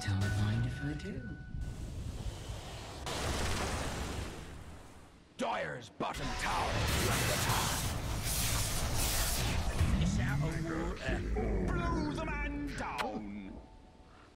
Don't mind if I do. Dyer's bottom tower